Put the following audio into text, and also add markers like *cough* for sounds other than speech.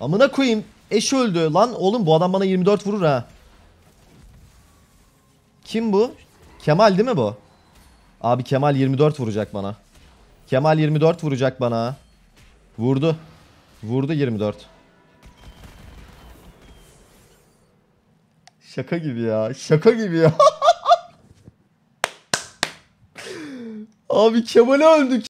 Amına koyayım. Eş öldü. Lan oğlum bu adam bana 24 vurur ha. Kim bu? Kemal değil mi bu? Abi Kemal 24 vuracak bana. Kemal 24 vuracak bana. Vurdu. Vurdu 24. Şaka gibi ya. Şaka gibi ya. *laughs* Abi Kemal'e öldük.